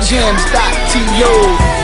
Jam.to